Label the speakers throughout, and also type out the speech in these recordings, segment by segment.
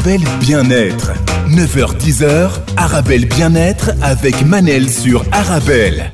Speaker 1: Arabelle Bien-être. 9h-10h, Arabelle Bien-être avec Manel sur Arabelle.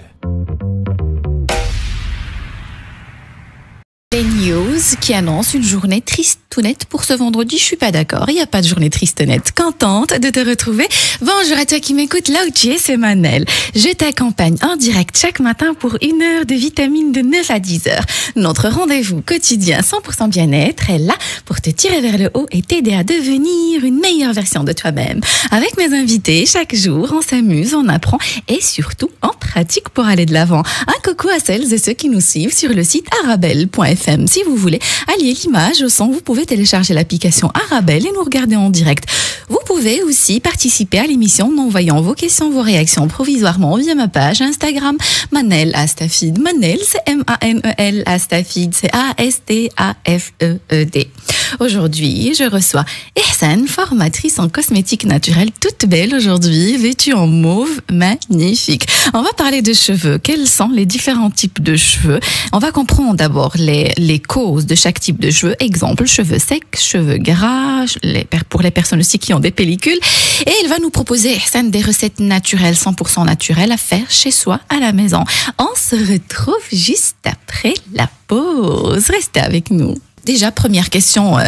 Speaker 2: Les news qui annoncent une journée triste tout nette pour ce vendredi. Je suis pas d'accord. Il n'y a pas de journée triste nette. Contente de te retrouver. Bonjour à toi qui m'écoute là où tu es, c'est Manel. Je t'accompagne en direct chaque matin pour une heure de vitamines de 9 à 10 heures. Notre rendez-vous quotidien 100% bien-être est là pour te tirer vers le haut et t'aider à devenir une meilleure version de toi-même. Avec mes invités, chaque jour, on s'amuse, on apprend et surtout on pratique pour aller de l'avant. Un coucou à celles et ceux qui nous suivent sur le site Si vous voulez allier l'image au son, vous pouvez télécharger l'application Arabelle et nous regarder en direct. Vous pouvez aussi participer à l'émission en envoyant vos questions, vos réactions provisoirement via ma page Instagram Manel Astafid. Manel, c'est M-A-N-E-L, Astafid, c'est A-S-T-A-F-E-E-D. Aujourd'hui, je reçois Ehsan, formatrice en cosmétique naturelle, toute belle aujourd'hui, vêtue en mauve, magnifique. On va parler de cheveux. Quels sont les différents types de cheveux? On va comprendre d'abord les, les causes de chaque type de cheveux. Exemple, cheveux secs, cheveux gras, pour les personnes aussi qui ont des pellicules. Et il va nous proposer, Ehsan, des recettes naturelles, 100% naturelles à faire chez soi, à la maison. On se retrouve juste après la pause. Restez avec nous. Déjà, première question. euh,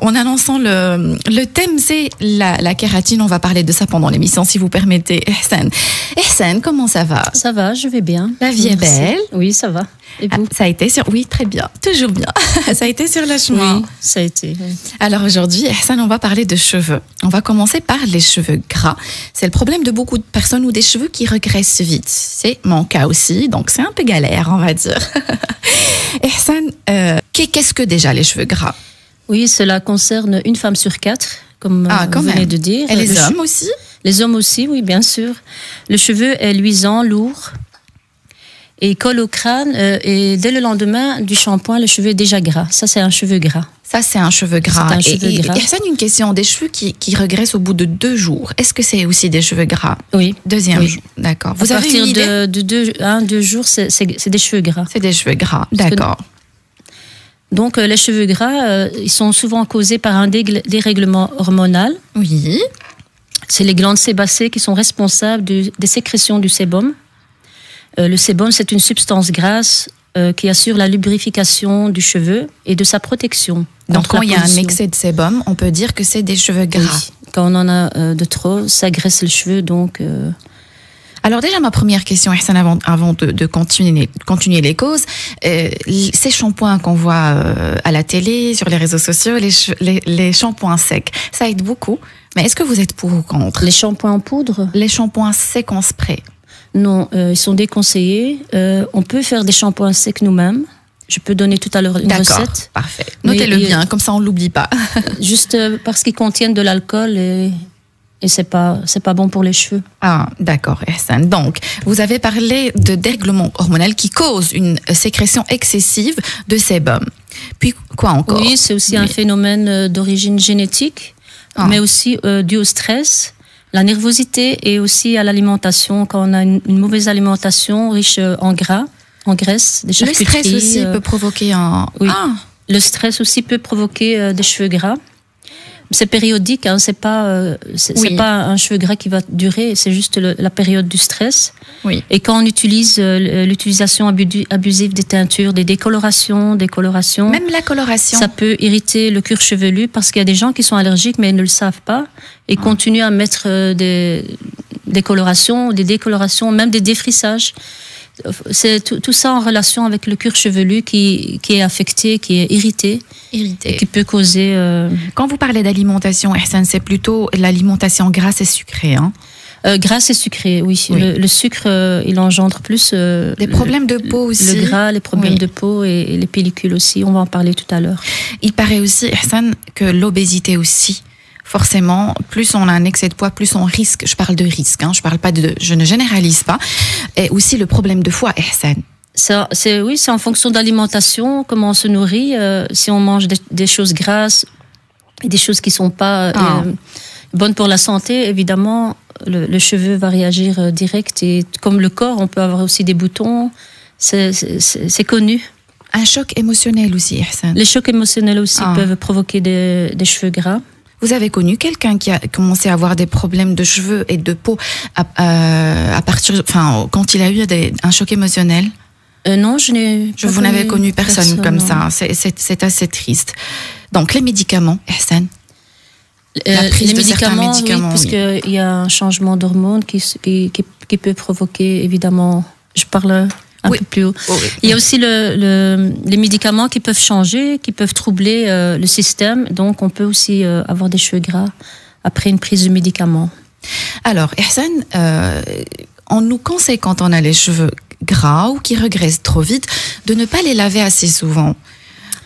Speaker 2: en annonçant le, le thème, c'est la, la kératine. On va parler de ça pendant l'émission, si vous permettez. Ehsan, Ehsan comment ça va?
Speaker 3: Ça va, je vais bien.
Speaker 2: La vie est belle.
Speaker 3: Oui, ça va. Et
Speaker 2: Ah,
Speaker 3: vous?
Speaker 2: Ça a été sur... Oui, très bien. Toujours bien. ça a été sur le chemin.
Speaker 3: Oui, ça a été. oui.
Speaker 2: Alors aujourd'hui, Ehsan, on va parler de cheveux. On va commencer par les cheveux gras. C'est le problème de beaucoup de personnes ou des cheveux qui regressent vite. C'est mon cas aussi, donc c'est un peu galère, on va dire. Ehsan, euh, qu'est-ce que déjà les cheveux gras?
Speaker 3: Oui, cela concerne une femme sur quatre, comme
Speaker 2: Ah,
Speaker 3: euh, vous venez
Speaker 2: même.
Speaker 3: de dire.
Speaker 2: Et les
Speaker 3: Le
Speaker 2: hommes aussi?
Speaker 3: Les hommes aussi, oui, bien sûr. Le cheveu est luisant, lourd. Et colle au crâne. euh, et dès le lendemain du shampoing, le cheveu est déjà gras. Ça, c'est un cheveu gras.
Speaker 2: Ça, c'est un cheveu gras.
Speaker 3: Un
Speaker 2: Et-
Speaker 3: cheveu
Speaker 2: et,
Speaker 3: gras.
Speaker 2: Une question. Des cheveux qui, qui regressent au bout de deux jours. Est-ce que c'est aussi des cheveux gras?
Speaker 3: Oui.
Speaker 2: Deuxième
Speaker 3: Oui.
Speaker 2: jour. D'accord.
Speaker 3: Vous à
Speaker 2: avez
Speaker 3: partir
Speaker 2: une idée?
Speaker 3: de, de deux, un, deux jours, c'est des cheveux gras.
Speaker 2: C'est des cheveux gras. D'accord.
Speaker 3: Donc, euh, les cheveux gras, euh, ils sont souvent causés par un dérèglement hormonal.
Speaker 2: Oui.
Speaker 3: C'est les glandes sébacées qui sont responsables du- des sécrétions du sébum. Euh, le sébum, c'est une substance grasse euh, qui assure la lubrification du cheveu et de sa protection.
Speaker 2: Donc, quand il y a un excès de sébum, on peut dire que c'est des cheveux gras.
Speaker 3: Oui. Quand on en a euh, de trop, ça graisse le cheveu. Donc,
Speaker 2: Alors déjà, ma première question, Ehsan, avant, avant de, de continuer, continuer les causes, euh, ces shampoings qu'on voit euh, à la télé, sur les réseaux sociaux, les, che- les, les shampoings secs, ça aide beaucoup. Mais est-ce que vous êtes pour ou contre?
Speaker 3: Les shampoings en poudre,
Speaker 2: Les shampoings secs en spray
Speaker 3: non, euh, ils sont déconseillés. On peut faire des shampoings secs nous-mêmes. Je peux donner tout à l'heure une recette.
Speaker 2: parfait. Notez-le bien, comme ça on l'oublie pas.
Speaker 3: Juste parce qu'ils contiennent de l'alcool et, et c'est pas, c'est pas bon pour les cheveux.
Speaker 2: Ah, d'accord, Ehsan. Donc, vous avez parlé de dérèglement hormonal qui cause une sécrétion excessive de sébum. Puis, quoi encore?
Speaker 3: Oui, c'est aussi un phénomène euh, d'origine génétique,
Speaker 2: Ah.
Speaker 3: mais aussi euh, dû au stress, la nervosité et aussi à l'alimentation. Quand on a une, une mauvaise alimentation riche euh, en gras, en graisse, des
Speaker 2: Le stress
Speaker 3: charcuteries,
Speaker 2: aussi
Speaker 3: euh,
Speaker 2: peut provoquer un...
Speaker 3: oui.
Speaker 2: Ah,
Speaker 3: le stress aussi peut provoquer euh, des cheveux gras. C'est périodique, hein, c'est pas, euh, c'est
Speaker 2: Oui.
Speaker 3: c'est pas un cheveu gras qui va durer, c'est juste le- la période du stress.
Speaker 2: oui.
Speaker 3: Et quand on utilise euh, l'utilisation abu- abusive des teintures, des décolorations, des colorations,
Speaker 2: Même la coloration.
Speaker 3: ça peut irriter le cuir chevelu parce qu'il y a des gens qui sont allergiques mais ils ne le savent pas et
Speaker 2: Ah.
Speaker 3: continuent à mettre euh, des, des colorations, des décolorations, même des défrissages. C'est tout, tout ça en relation avec le cuir chevelu qui, qui est affecté, qui est irrité et
Speaker 2: irrité.
Speaker 3: qui peut causer. euh,
Speaker 2: Quand vous parlez d'alimentation, c'est plutôt l'alimentation grasse et sucrée. Hein.
Speaker 3: euh, grasse et sucré, oui.
Speaker 2: Oui.
Speaker 3: Le, le sucre, euh, il engendre plus. euh,
Speaker 2: Des
Speaker 3: le-
Speaker 2: problèmes de peau aussi.
Speaker 3: Le gras, les problèmes
Speaker 2: Oui.
Speaker 3: de peau et, et les pellicules aussi. On va en parler tout à l'heure.
Speaker 2: Il paraît aussi, Ehsan, que l'obésité aussi. Forcément, plus on a un excès de poids, plus on risque. Je parle de risque, hein, je parle pas de, je ne généralise pas. Et aussi le problème de foie, Ehsan.
Speaker 3: Ça, c'est oui, c'est en fonction de l'alimentation, comment on se nourrit. euh, si on mange des, des choses grasses, et des choses qui sont pas euh,
Speaker 2: Ah.
Speaker 3: euh, bonnes pour la santé, évidemment, le, le cheveu va réagir euh, direct. Et comme le corps, on peut avoir aussi des boutons. C'est- connu.
Speaker 2: Un choc émotionnel aussi, Ehsan.
Speaker 3: Les chocs émotionnels aussi
Speaker 2: Ah.
Speaker 3: peuvent provoquer des, des cheveux gras.
Speaker 2: Vous avez connu quelqu'un qui a commencé à avoir des problèmes de cheveux et de peau à, partir, enfin, quand il a eu des- un choc émotionnel?
Speaker 3: Euh, non, je n'ai.
Speaker 2: Je vous n'avez connu personne, comme
Speaker 3: non.
Speaker 2: ça. C'est- assez triste. Donc les médicaments, Hassan. La
Speaker 3: Euh,
Speaker 2: prise
Speaker 3: les
Speaker 2: de
Speaker 3: médicaments,
Speaker 2: médicaments,
Speaker 3: oui, parce
Speaker 2: oui.
Speaker 3: qu'il y a un changement d'hormones qui peut provoquer, évidemment, je parle un
Speaker 2: Oui.
Speaker 3: peu plus haut. Il y a aussi le, le- les médicaments qui peuvent changer, qui peuvent troubler euh, le système. Donc, on peut aussi euh, avoir des cheveux gras après une prise de médicaments.
Speaker 2: Alors, euh, on nous conseille quand on a les cheveux gras ou qui regressent trop vite de ne pas les laver assez souvent.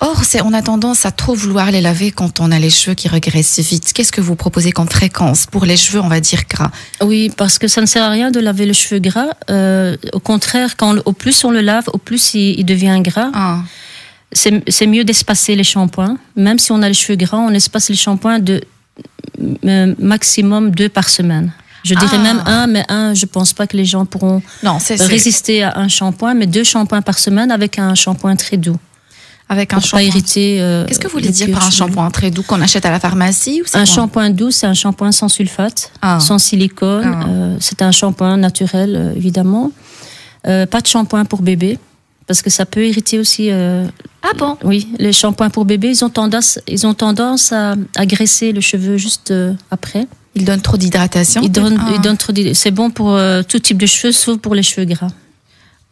Speaker 2: Or, c'est, on a tendance à trop vouloir les laver quand on a les cheveux qui regressent vite. Qu'est-ce que vous proposez comme fréquence pour les cheveux, on va dire gras?
Speaker 3: Oui, parce que ça ne sert à rien de laver le cheveu gras. Euh, au contraire, quand, au plus on le lave, au plus il, il devient gras.
Speaker 2: Ah,
Speaker 3: c'est mieux d'espacer les shampoings. Même si on a les cheveux gras, on espace les shampoings de euh, maximum deux par semaine. Je dirais
Speaker 2: Ah.
Speaker 3: même un, mais un, je pense pas que les gens pourront
Speaker 2: Non,
Speaker 3: résister à un shampoing, mais deux shampoings par semaine avec un shampoing très doux.
Speaker 2: Avec un shampoing.
Speaker 3: irriter. euh,
Speaker 2: Qu'est-ce que vous voulez
Speaker 3: le
Speaker 2: dire par un shampoing très doux qu'on achète à la pharmacie ou
Speaker 3: Un shampoing doux, c'est un shampoing sans sulfate,
Speaker 2: Ah.
Speaker 3: sans silicone.
Speaker 2: Ah.
Speaker 3: euh, c'est un shampoing naturel, euh, évidemment. Euh, pas de shampoing pour bébé, parce que ça peut irriter aussi. euh,
Speaker 2: Ah bon
Speaker 3: oui, les shampoings pour bébé, ils ont tendance, ils ont tendance à, à graisser le cheveu juste euh, après.
Speaker 2: Il donne trop d'hydratation
Speaker 3: Ils donnent,
Speaker 2: Ah.
Speaker 3: ils donnent trop. C'est bon pour euh, tout type de cheveux, sauf pour les cheveux gras.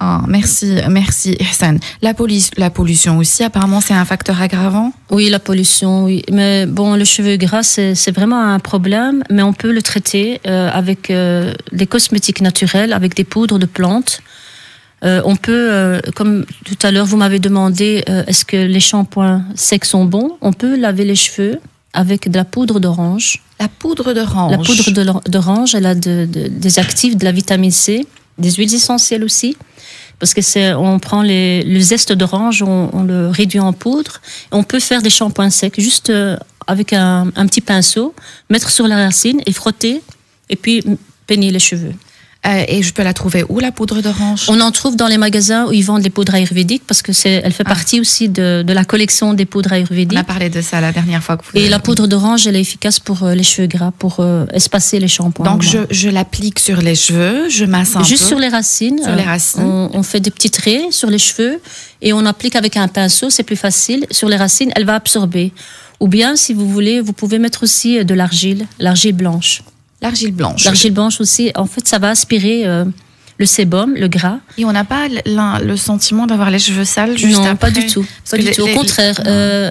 Speaker 2: Ah, merci, merci Hassan. La, police, la pollution aussi, apparemment, c'est un facteur aggravant?
Speaker 3: Oui, la pollution, oui. Mais bon, le cheveu gras, c'est vraiment un problème, mais on peut le traiter euh, avec euh, des cosmétiques naturels, avec des poudres de plantes. Euh, on peut, comme tout à l'heure, vous m'avez demandé, est-ce que les shampoings secs sont bons? On peut laver les cheveux avec de la poudre d'orange.
Speaker 2: La poudre d'orange.
Speaker 3: La poudre d'orange, elle a de- de- des actifs, de la vitamine C, des huiles essentielles aussi. Parce que c'est, on prend le zeste d'orange, on, le réduit en poudre. On peut faire des shampoings secs, juste euh, avec un, petit pinceau, mettre sur la racine et frotter, et puis peigner les cheveux.
Speaker 2: Euh, et je peux la trouver où, la poudre d'orange?
Speaker 3: On en trouve dans les magasins où ils vendent les poudres ayurvédiques, parce que c'est, elle fait
Speaker 2: Ah.
Speaker 3: partie aussi de, de la collection des poudres
Speaker 2: On
Speaker 3: ayurvédiques.
Speaker 2: a parlé de ça la dernière fois que vous
Speaker 3: Et
Speaker 2: avez
Speaker 3: la poudre d'orange, elle est efficace pour euh, les cheveux gras, pour euh, espacer les shampoings.
Speaker 2: Donc, je, je l'applique sur les cheveux, je masse un
Speaker 3: Juste
Speaker 2: peu.
Speaker 3: sur les racines.
Speaker 2: Sur les racines.
Speaker 3: On, on fait des petits traits sur les cheveux et on applique avec un pinceau, c'est plus facile. Sur les racines, elle va absorber. Ou bien, si vous voulez, vous pouvez mettre aussi de l'argile, l'argile blanche.
Speaker 2: L'argile blanche.
Speaker 3: L'argile blanche aussi, en fait, ça va aspirer euh, le sébum, le gras.
Speaker 2: Et on n'a pas le sentiment d'avoir les cheveux sales juste
Speaker 3: non,
Speaker 2: après
Speaker 3: pas du tout. Pas du
Speaker 2: les-
Speaker 3: tout. Au
Speaker 2: les-
Speaker 3: contraire, euh,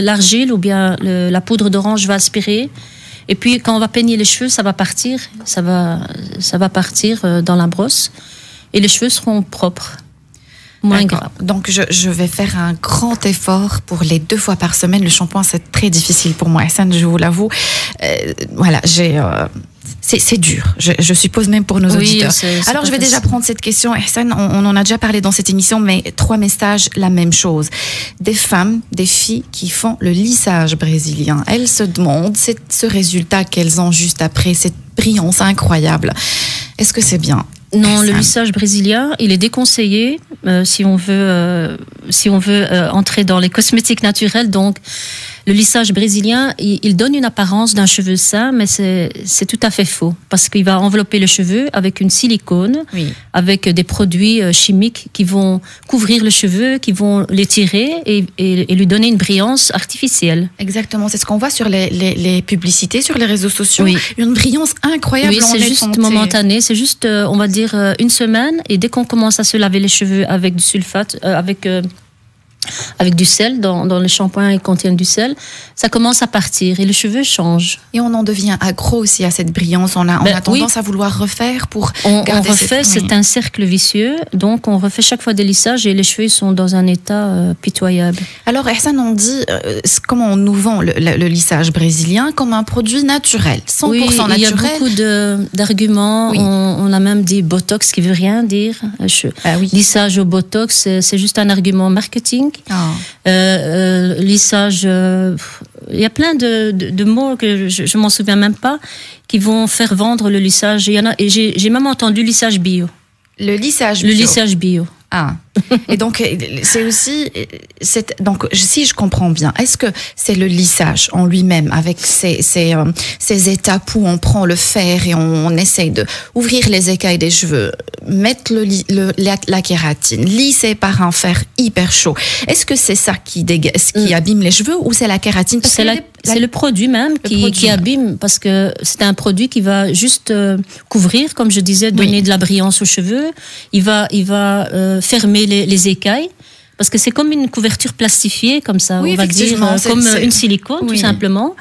Speaker 3: l'argile ou bien le- la poudre d'orange va aspirer. Et puis, quand on va peigner les cheveux, ça va partir. Ça va, ça va partir euh, dans la brosse. Et les cheveux seront propres. Moins.
Speaker 2: Donc, je, je vais faire un grand effort pour les deux fois par semaine. Le shampoing, c'est très difficile pour moi, Hassan, je vous l'avoue. Euh, voilà, j'ai. euh, c'est dur, je, je suppose même pour nos
Speaker 3: Oui,
Speaker 2: auditeurs. Alors, je vais déjà prendre cette question. Hassan, on, on en a déjà parlé dans cette émission, mais trois messages, la même chose. Des femmes, des filles qui font le lissage brésilien. Elles se demandent c'est ce résultat qu'elles ont juste après, cette brillance incroyable. Est-ce que c'est bien?
Speaker 3: Non, le lissage brésilien, il est déconseillé euh, si on veut, euh, si on veut euh, entrer dans les cosmétiques naturels. Donc, le lissage brésilien, il, il donne une apparence d'un cheveu sain, mais c'est tout à fait faux parce qu'il va envelopper le cheveu avec une silicone,
Speaker 2: Oui.
Speaker 3: avec des produits euh, chimiques qui vont couvrir le cheveu, qui vont l'étirer et, et, et lui donner une brillance artificielle.
Speaker 2: Exactement, c'est ce qu'on voit sur les, les, les publicités, sur les réseaux sociaux.
Speaker 3: Oui.
Speaker 2: Une brillance incroyable.
Speaker 3: Oui, c'est
Speaker 2: est
Speaker 3: juste momentané. C'est juste, euh, on va dire, euh, une semaine. Et dès qu'on commence à se laver les cheveux avec du sulfate, euh, avec, euh, avec du sel, dans, dans les shampoings ils contiennent du sel, ça commence à partir et le cheveu change.
Speaker 2: Et on en devient accro aussi à cette brillance. On a, on
Speaker 3: Ben,
Speaker 2: a tendance à vouloir refaire pour
Speaker 3: On, on
Speaker 2: garder
Speaker 3: refait,
Speaker 2: cette-
Speaker 3: c'est un cercle vicieux. Donc, on refait chaque fois des lissages et les cheveux sont dans un état euh, pitoyable.
Speaker 2: Alors, Hassan, on dit euh, comment on nous vend le, le- le lissage brésilien comme un produit naturel, 100%
Speaker 3: oui,
Speaker 2: naturel.
Speaker 3: il y a beaucoup d'arguments.
Speaker 2: Oui.
Speaker 3: On, on a même dit botox qui veut rien dire. Euh, Je-
Speaker 2: Ah oui.
Speaker 3: Lissage au botox, c'est juste un argument marketing.
Speaker 2: Ah.
Speaker 3: Euh, euh, lissage, euh, il y a plein de, de- de mots que je, je m'en souviens même pas qui vont faire vendre le lissage. Il y en a, et j'ai même entendu lissage bio.
Speaker 2: Le lissage
Speaker 3: Le
Speaker 2: bio.
Speaker 3: lissage bio.
Speaker 2: Ah. Et donc, c'est aussi, c'est, donc, si je comprends bien, est-ce que c'est le lissage en lui-même avec ces, ces, euh, ces, étapes où on prend le fer et on, essaye de ouvrir les écailles des cheveux, mettre le, le la, kératine, lisser par un fer hyper chaud. Est-ce que c'est ça qui, qui abîme les cheveux ou c'est la kératine?
Speaker 3: C'est le produit même qui, qui, abîme parce que c'est un produit qui va juste euh, couvrir, comme je disais, donner de la brillance aux cheveux. Il va, il va euh, fermer les, écailles. Parce que c'est comme une couverture plastifiée, comme ça, on va dire, euh, comme une silicone, tout simplement.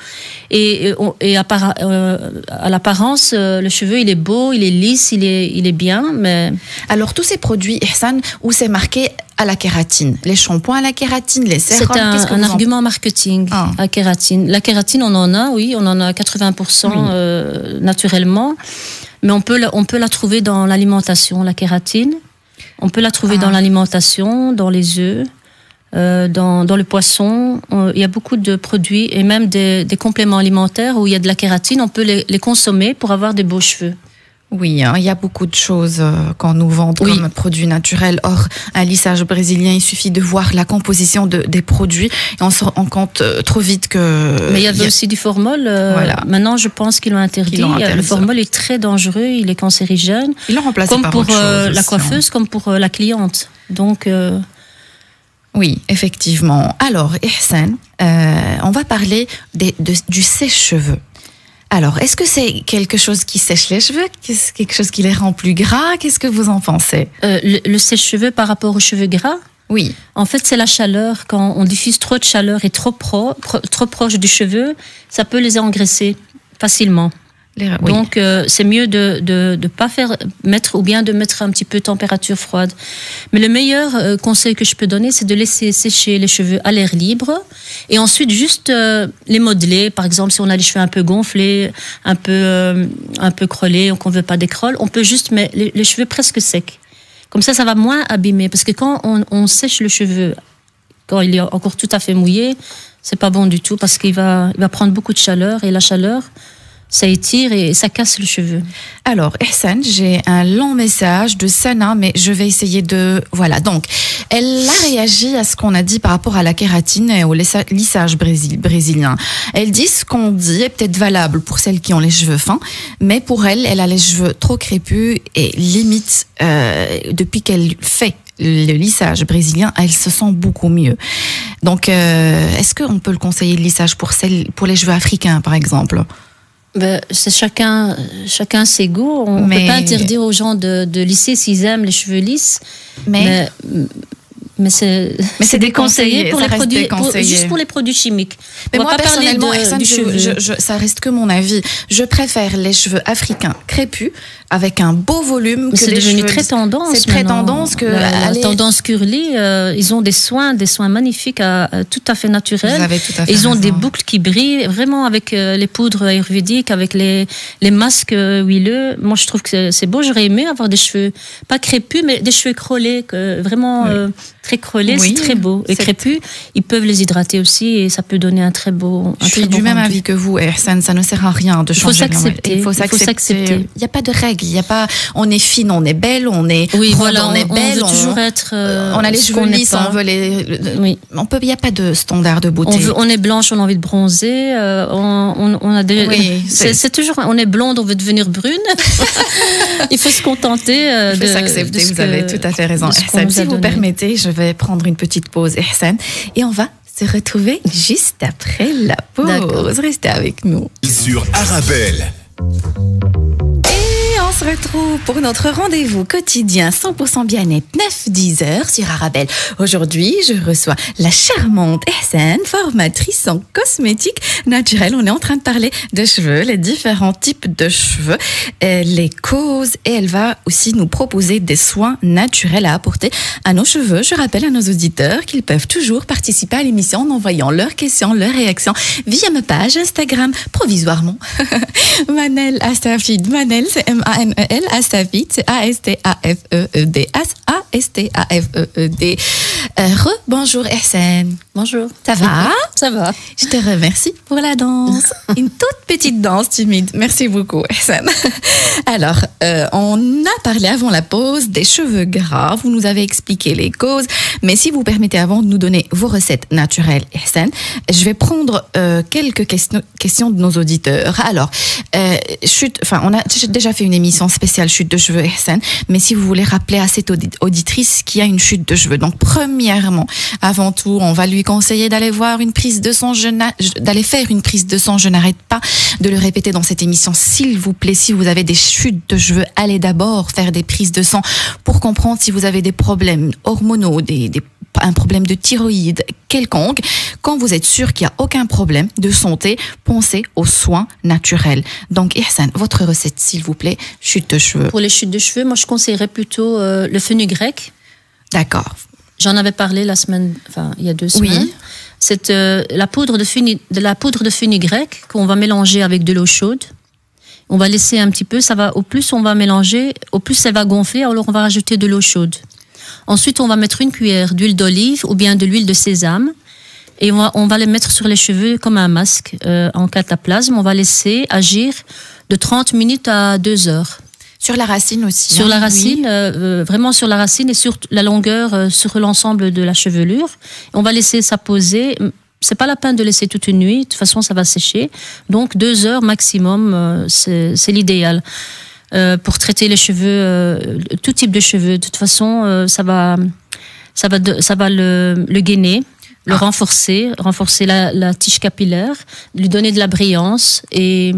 Speaker 3: Et, et à, à l'apparence, le cheveu, il est beau, il est lisse, il est, il est bien, mais...
Speaker 2: Alors, tous ces produits, Ihsan, où c'est marqué à la kératine? Les shampoings à la kératine, les sérums
Speaker 3: C'est un, argument marketing ah. à kératine. La kératine, on en a, oui, on en a 80% euh, naturellement, mais on peut, on peut la trouver dans l'alimentation, la kératine. On peut la trouver dans ah. l'alimentation, dans les œufs. Euh, dans, dans, le poisson, il y a beaucoup de produits et même des, des, compléments alimentaires où il y a de la kératine. On peut les, les consommer pour avoir des beaux cheveux.
Speaker 2: Oui, hein, il y a beaucoup de choses euh, qu'on nous vend comme produits naturels. Or, un lissage brésilien, il suffit de voir la composition de, des produits et on se rend compte euh, trop vite que.
Speaker 3: Mais il y avait aussi du formol. Euh, voilà. Maintenant, je pense qu'ils l'ont interdit. Le formol est très dangereux, il est cancérigène.
Speaker 2: Ils l'ont remplacé
Speaker 3: comme
Speaker 2: par
Speaker 3: pour
Speaker 2: la
Speaker 3: hein. coiffeuse, comme pour la cliente. Donc.
Speaker 2: Oui, effectivement. Alors, Ihsan, on va parler des, du sèche-cheveux. Alors, est-ce que c'est quelque chose qui sèche les cheveux? Qu'est-ce quelque chose qui les rend plus gras? Qu'est-ce que vous en pensez?
Speaker 3: Euh, Le, sèche-cheveux par rapport aux cheveux gras?
Speaker 2: Oui.
Speaker 3: En fait, c'est la chaleur. Quand on diffuse trop de chaleur et trop, trop proche du cheveu, ça peut les engraisser facilement. Donc euh, c'est mieux de ne pas faire mettre ou bien de mettre un petit peu température froide. Mais le meilleur euh, conseil que je peux donner, c'est de laisser sécher les cheveux à l'air libre et ensuite juste euh, les modeler. Par exemple, si on a les cheveux un peu gonflés, un peu un peu crôlés, qu'on veut pas des on peut juste mettre les, cheveux presque secs. Comme ça, ça va moins abîmer parce que quand on, on sèche le cheveu quand il est encore tout à fait mouillé, c'est pas bon du tout parce qu'il va, il va prendre beaucoup de chaleur et la chaleur, ça étire et ça casse le cheveu.
Speaker 2: Alors, Ehsan, j'ai un long message de Sana, mais je vais essayer de... Voilà, donc, elle a réagi à ce qu'on a dit par rapport à la kératine et au lissage brésilien. Elle dit ce qu'on dit est peut-être valable pour celles qui ont les cheveux fins, mais pour elle, elle a les cheveux trop crépus et limite, euh, depuis qu'elle fait le lissage brésilien, elle se sent beaucoup mieux. Donc, euh, est-ce qu'on peut le conseiller le lissage pour, celles, pour les cheveux africains, par exemple?
Speaker 3: Ben, c'est chacun, chacun ses goûts. On ne peut pas interdire aux gens de, de lisser s'ils aiment les cheveux lisses. Mais, mais c'est déconseillé pour les produits, juste pour les produits chimiques.
Speaker 2: Mais moi, personnellement, ça reste que mon avis. Je préfère les cheveux africains crépus avec un beau volume.
Speaker 3: C'est devenu très tendance.
Speaker 2: C'est très tendance que
Speaker 3: la, tendance curly. Euh, ils ont des soins, des soins magnifiques, à, tout à fait naturels. ils ont des boucles qui brillent vraiment avec euh, les poudres ayurvédiques, avec les les masques euh, huileux. Moi, je trouve que c'est beau. J'aurais aimé avoir des cheveux pas crépus, mais des cheveux crôlés, que vraiment très crôlés. c'est très beau. Et crépus, ils peuvent les hydrater aussi et ça peut donner un très beau.
Speaker 2: Un je suis du même avis que vous, Ersan. Ça ne sert à rien de changer.
Speaker 3: Il faut s'accepter.
Speaker 2: Il n'y a pas de règles il y a pas, on est fine, on est belle, on est
Speaker 3: oui, voilà, on, est belle. On veut toujours être.
Speaker 2: Euh, on a les cheveux lisses, on veut les. Oui. On peut, il n'y a pas de standard de beauté.
Speaker 3: On, veut, on, est blanche, on a envie de bronzer. Euh, on, on, a des. Oui, c'est toujours. On est blonde, on veut devenir brune. il faut se contenter.
Speaker 2: Euh, il faut s'accepter. Vous avez tout à fait raison. si vous permettez, je vais prendre une petite pause, Ehsan, et on va se retrouver juste après la pause. Restez avec nous.
Speaker 1: Sur Arabelle
Speaker 2: se retrouve pour notre rendez-vous quotidien 100% bien-être 9-10 heures sur Arabelle. Aujourd'hui, je reçois la charmante Essène, formatrice en cosmétique naturelle. On est en train de parler de cheveux, les différents types de cheveux, les causes et elle va aussi nous proposer des soins naturels à apporter à nos cheveux. Je rappelle à nos auditeurs qu'ils peuvent toujours participer à l'émission en envoyant leurs questions, leurs réactions via ma page Instagram provisoirement. Manel Astafid. Manel, c'est M-A M-A-N-E-L, Astavit, A-S-T-A-F-E-E-D-S, A-S-T-A-F-E-E-D. Euh, re, bonjour Ehsen.
Speaker 3: Bonjour.
Speaker 2: Ça va?
Speaker 3: Ça va.
Speaker 2: Je te remercie pour la danse. Une toute petite danse timide. Merci beaucoup, Ehsen. Alors, euh, on a parlé avant la pause des cheveux gras. Vous nous avez expliqué les causes. Mais si vous permettez, avant de nous donner vos recettes naturelles, Ehsen, je vais prendre euh, quelques questions, questions de nos auditeurs. Alors, euh, chute, enfin, on a déjà fait une émission spéciale chute de cheveux, Ehsen. Mais si vous voulez rappeler à cette audi- auditrice qu'il y a une chute de cheveux. Donc, premièrement, avant tout, on va lui conseiller d'aller voir une prise de sang. D'aller faire une prise de sang. Je n'arrête pas de le répéter dans cette émission. S'il vous plaît, si vous avez des chutes de cheveux, allez d'abord faire des prises de sang pour comprendre si vous avez des problèmes hormonaux, des- un problème de thyroïde quelconque. Quand vous êtes sûr qu'il n'y a aucun problème de santé, pensez aux soins naturels. Donc, Ihsan, votre recette, s'il vous plaît, chute de cheveux.
Speaker 3: Pour les chutes de cheveux, moi je conseillerais plutôt euh, le fenugrec.
Speaker 2: D'accord.
Speaker 3: J'en avais parlé la semaine, enfin il y a deux
Speaker 2: Oui.
Speaker 3: semaines. C'est euh, la poudre de, de la poudre de fenugrec qu'on va mélanger avec de l'eau chaude. On va laisser un petit peu, ça va. Au plus on va mélanger, au plus ça va gonfler. Alors on va rajouter de l'eau chaude. Ensuite on va mettre une cuillère d'huile d'olive ou bien de l'huile de sésame et on va, on va les mettre sur les cheveux comme un masque euh, en cataplasme. On va laisser agir de 30 minutes à 2 heures.
Speaker 2: Sur la racine aussi.
Speaker 3: Sur
Speaker 2: hein,
Speaker 3: la
Speaker 2: oui.
Speaker 3: racine, euh, euh, vraiment sur la racine et sur la longueur, euh, sur l'ensemble de la chevelure. On va laisser ça poser. C'est pas la peine de laisser toute une nuit. De toute façon, ça va sécher. Donc deux heures maximum, euh, c'est l'idéal. Pour traiter les cheveux, tout type de cheveux. De toute façon, ça va, ça va, de- ça va le, le gainer, le
Speaker 2: Ah.
Speaker 3: renforcer, renforcer la, la tige capillaire, lui donner de la brillance et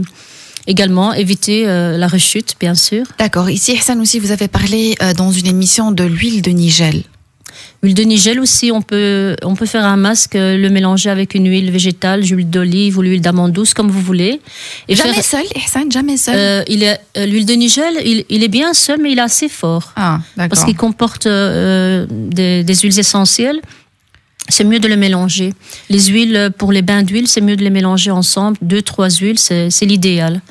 Speaker 3: également éviter euh, la rechute, bien sûr.
Speaker 2: D'accord. Ici, Ihsan aussi, vous avez parlé euh, dans une émission de l'huile de Nigel.
Speaker 3: Huile de nigel aussi, on peut, on peut faire un masque, euh, le mélanger avec une huile végétale, l'huile d'olive ou l'huile d'amande douce, comme vous voulez. Et
Speaker 2: jamais
Speaker 3: faire-
Speaker 2: seul, Ihsan, jamais seul.
Speaker 3: euh, l'huile de nigel, il, il est bien seul, mais il est assez fort.
Speaker 2: ah, d'accord.
Speaker 3: Parce qu'il comporte euh, des, des huiles essentielles. C'est mieux de le mélanger. Les huiles, pour les bains d'huile, c'est mieux de les mélanger ensemble. Deux, trois huiles, c'est l'idéal.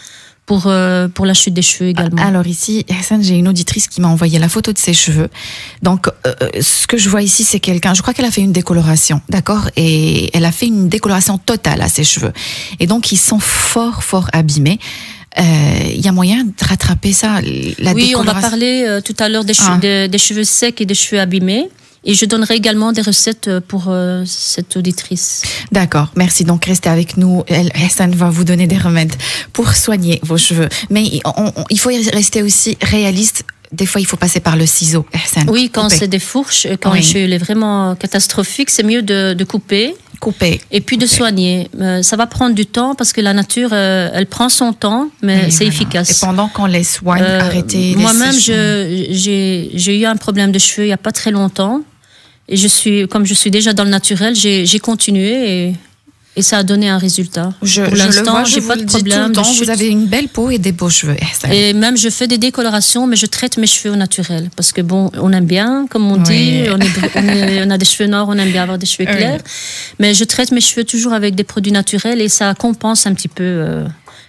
Speaker 3: Pour, euh, pour la chute des cheveux également.
Speaker 2: Alors ici, Hassan, j'ai une auditrice qui m'a envoyé la photo de ses cheveux. Donc, euh, euh, ce que je vois ici, c'est quelqu'un, je crois qu'elle a fait une décoloration, d'accord? Et elle a fait une décoloration totale à ses cheveux. Et donc, ils sont fort, fort abîmés. Euh, Il y a moyen de rattraper ça, la
Speaker 3: oui, on va parler euh, tout à l'heure des, che-
Speaker 2: Ah.
Speaker 3: de- des cheveux secs et des cheveux abîmés. Et je donnerai également des recettes euh, pour euh, cette auditrice.
Speaker 2: D'accord, merci. Donc restez avec nous. Hassan va vous donner des remèdes pour soigner vos cheveux. Mais on- on- il faut rester aussi réaliste. Des fois, il faut passer par le ciseau. Hassan.
Speaker 3: Oui, quand c'est des fourches, euh, quand
Speaker 2: Oui.
Speaker 3: le cheveu est vraiment catastrophique, c'est mieux de, de couper
Speaker 2: Couper.
Speaker 3: et puis de soigner. Euh, ça va prendre du temps parce que la nature, euh, elle prend son temps, mais c'est
Speaker 2: voilà.
Speaker 3: efficace.
Speaker 2: Et pendant qu'on les soigne,
Speaker 3: Euh,
Speaker 2: arrêtez. les
Speaker 3: Moi-même, j'ai eu un problème de cheveux il n'y a pas très longtemps. Et je suis, comme je suis déjà dans le naturel, j'ai j'ai continué et, et ça a donné un résultat.
Speaker 2: Je,
Speaker 3: Pour l'instant, j'ai pas de
Speaker 2: tout
Speaker 3: problème
Speaker 2: le temps. Vous avez une belle peau et des beaux cheveux. Hassan.
Speaker 3: Et même, je fais des décolorations, mais je traite mes cheveux au naturel. Parce que bon, on aime bien, comme on dit, on, est- on est- on a des cheveux noirs, on aime bien avoir des cheveux
Speaker 2: Oui.
Speaker 3: clairs. Mais je traite mes cheveux toujours avec des produits naturels et ça compense un petit peu euh,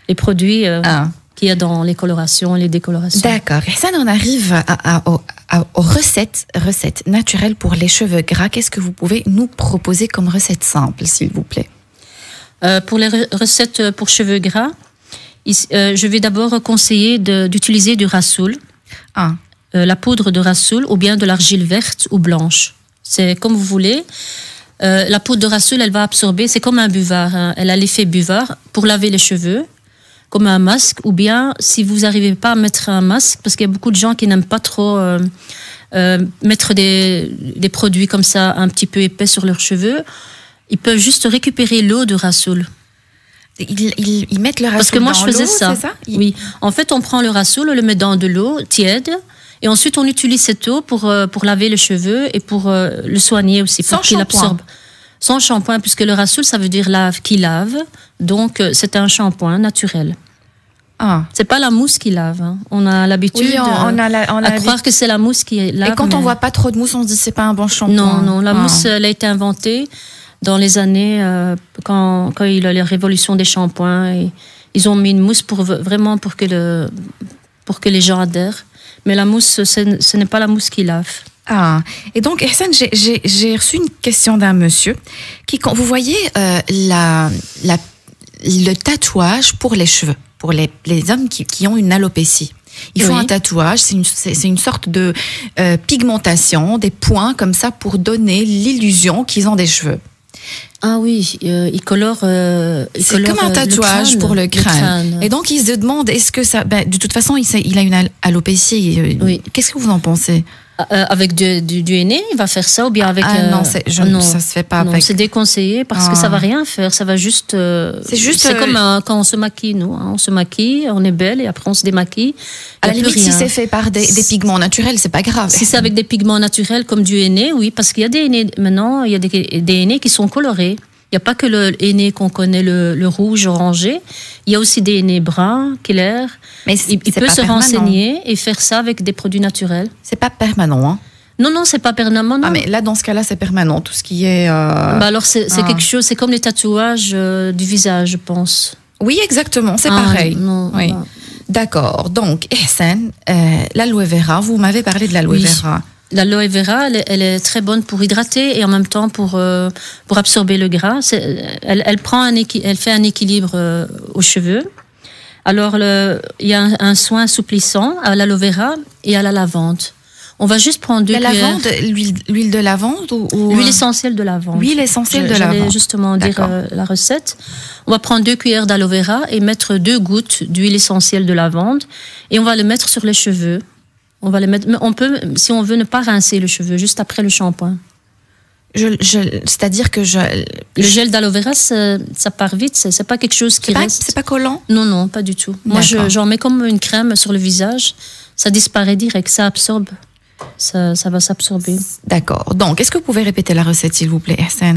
Speaker 3: les produits euh,
Speaker 2: Ah.
Speaker 3: qu'il y a dans les colorations les décolorations.
Speaker 2: D'accord. Et ça, on arrive à, à- aux, à- aux recettes, recettes naturelles pour les cheveux gras. Qu'est-ce que vous pouvez nous proposer comme recette simple, s'il vous plaît?
Speaker 3: Euh, pour les re- recettes pour cheveux gras, euh, je vais d'abord conseiller d'utiliser du rassoul,
Speaker 2: Ah,
Speaker 3: euh, la poudre de rassoul ou bien de l'argile verte ou blanche. C'est comme vous voulez. Euh, la poudre de rassoul, elle va absorber, c'est comme un buvard. hein. Elle a l'effet buvard pour laver les cheveux, comme un masque. Ou bien, si vous n'arrivez pas à mettre un masque, parce qu'il y a beaucoup de gens qui n'aiment pas trop euh, euh, mettre des, des produits comme ça un petit peu épais sur leurs cheveux, ils peuvent juste récupérer l'eau de rassoul.
Speaker 2: ils, ils- ils mettent le
Speaker 3: Parce que
Speaker 2: rassoul
Speaker 3: moi,
Speaker 2: dans
Speaker 3: je faisais ça. Oui. En fait, on prend le rassoul, on le met dans de l'eau tiède. Et ensuite, on utilise cette eau pour, euh, pour laver le cheveu et pour euh, le soigner aussi, pour qu'il absorbe. Sans shampoing, puisque le rassoul, ça veut dire lave, qui lave. Donc, euh, c'est un shampoing naturel.
Speaker 2: Ah.
Speaker 3: C'est pas la mousse qui lave. hein. On a l'habitude
Speaker 2: Oui, on, on on
Speaker 3: à croire que c'est la mousse qui lave.
Speaker 2: Et quand on
Speaker 3: mais-
Speaker 2: voit pas trop de mousse, on se dit c'est pas un bon shampoing.
Speaker 3: non, non, la
Speaker 2: Ah.
Speaker 3: mousse, elle a été inventée dans les années euh, quand, quand il y a eu la révolution des shampoings. Et ils ont mis une mousse pour vraiment pour que le pour que les gens adhèrent. Mais la mousse, ce, n'est pas la mousse qui lave.
Speaker 2: Ah, et donc, Hassan, j'ai- reçu une question d'un monsieur qui, quand vous voyez euh, la, la, le tatouage pour les cheveux, pour les, les hommes qui, qui ont une alopécie. Ils font
Speaker 3: Oui.
Speaker 2: un tatouage, c'est une, c'est c'est une sorte de euh, pigmentation, des points comme ça pour donner l'illusion qu'ils ont des cheveux.
Speaker 3: Ah oui, euh, il colore. euh, il
Speaker 2: C'est comme un
Speaker 3: euh, le
Speaker 2: tatouage
Speaker 3: crâne,
Speaker 2: pour le crâne. Et donc, ils se demandent, est-ce que ça... ben, de toute façon, il, il a une al- alopécie.
Speaker 3: Oui.
Speaker 2: Qu'est-ce que vous en pensez?
Speaker 3: Euh, avec du, du, du henné, il va faire ça ou bien avec.
Speaker 2: Ah
Speaker 3: euh,
Speaker 2: non, je-
Speaker 3: non.
Speaker 2: ça se fait pas
Speaker 3: Non,
Speaker 2: avec-
Speaker 3: c'est déconseillé parce que
Speaker 2: Ah.
Speaker 3: ça va rien faire. Ça va juste. euh,
Speaker 2: C'est juste,
Speaker 3: C'est
Speaker 2: euh,
Speaker 3: comme quand on se maquille, nous. hein. On se maquille, on est belle et après on se démaquille.
Speaker 2: À la limite, si
Speaker 3: rien.
Speaker 2: c'est fait par des, des pigments naturels, c'est pas grave.
Speaker 3: Si c'est avec des pigments naturels comme du henné, oui, parce qu'il y a des henné maintenant, il y a des, des henné qui sont colorés. Il n'y a pas que le henné qu'on connaît, le, le rouge orangé. Il y a aussi des henné bruns, clairs.
Speaker 2: Mais
Speaker 3: Il, peut se
Speaker 2: permanent.
Speaker 3: renseigner et faire ça avec des produits naturels.
Speaker 2: C'est pas permanent. Hein.
Speaker 3: Non, non, c'est pas permanent. non.
Speaker 2: Ah, mais là, dans ce cas-là, c'est permanent. Tout ce qui est. euh,
Speaker 3: Bah alors c'est
Speaker 2: Ah.
Speaker 3: quelque chose, c'est comme les tatouages euh, du visage, je pense.
Speaker 2: Oui, exactement. C'est
Speaker 3: Ah,
Speaker 2: pareil.
Speaker 3: non,
Speaker 2: oui. D'accord. Donc, Ehsan, euh, l'aloe vera, vous m'avez parlé de l'aloe
Speaker 3: Oui.
Speaker 2: vera.
Speaker 3: L'aloe vera, elle, est- elle est très bonne pour hydrater et en même temps pour, euh, pour absorber le gras. Elle, elle, prend un elle fait un équilibre euh, aux cheveux. Alors, le- il y a un, un soin assouplissant à l'aloe vera et à la lavande. On va juste prendre deux
Speaker 2: La
Speaker 3: cuillères-
Speaker 2: lavande, l'huile de lavande ou, ou,
Speaker 3: L'huile
Speaker 2: euh,
Speaker 3: essentielle de lavande.
Speaker 2: L'huile essentielle
Speaker 3: Je-
Speaker 2: de lavande.
Speaker 3: justement dire euh, la recette. On va prendre deux cuillères d'aloe vera et mettre deux gouttes d'huile essentielle de lavande et on va le mettre sur les cheveux. On va les mettre. mais On peut, si on veut, ne pas rincer le cheveu juste après le shampoing.
Speaker 2: Je- je- C'est-à-dire que je.
Speaker 3: Le gel d'aloe vera, ça, ça part vite. C'est c'est pas quelque chose qui
Speaker 2: C'est pas,
Speaker 3: reste.
Speaker 2: c'est pas collant?
Speaker 3: Non, non, pas du tout. Moi, j'en mets comme une crème sur le visage. Ça disparaît direct, ça absorbe. Ça, ça va s'absorber.
Speaker 2: D'accord. Donc, est-ce que vous pouvez répéter la recette, s'il vous plaît, Ehsan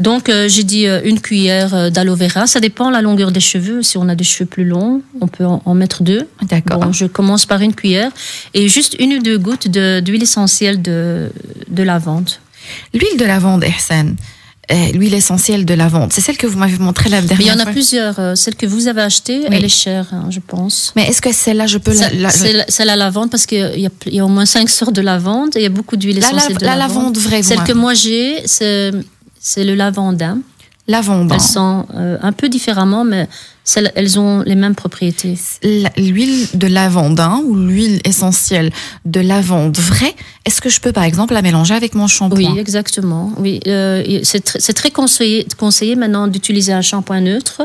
Speaker 3: Donc, euh, j'ai dit euh, une cuillère euh, d'aloe vera. Ça dépend de la longueur des cheveux. Si on a des cheveux plus longs, on peut en, en mettre deux.
Speaker 2: D'accord.
Speaker 3: Bon, je commence par une cuillère et juste une ou deux gouttes de- d'huile essentielle de, de lavande.
Speaker 2: L'huile de lavande, Ehsan, l'huile essentielle de lavande, c'est celle que vous m'avez montrée la dernière
Speaker 3: il y en a
Speaker 2: fois.
Speaker 3: plusieurs. Celle que vous avez achetée,
Speaker 2: Oui.
Speaker 3: elle est chère, hein, je pense.
Speaker 2: Mais est-ce que celle-là, je peux la. La-
Speaker 3: la, c'est la lavande parce qu'il y y a au moins cinq sortes de lavande et il y a beaucoup d'huile
Speaker 2: La,
Speaker 3: essentielle
Speaker 2: la-
Speaker 3: de
Speaker 2: la
Speaker 3: lavande.
Speaker 2: lavande vraie,
Speaker 3: Celle que moi j'ai, c'est c'est le lavandin.
Speaker 2: Lavande.
Speaker 3: Elles sont euh, un peu différemment, mais elles ont les mêmes propriétés.
Speaker 2: L'huile de lavande hein, ou l'huile essentielle de lavande vraie, est-ce que je peux par exemple la mélanger avec mon shampoing?
Speaker 3: Oui, exactement. Oui, euh, et c'est tr- c'est très conseillé, conseillé maintenant d'utiliser un shampoing neutre.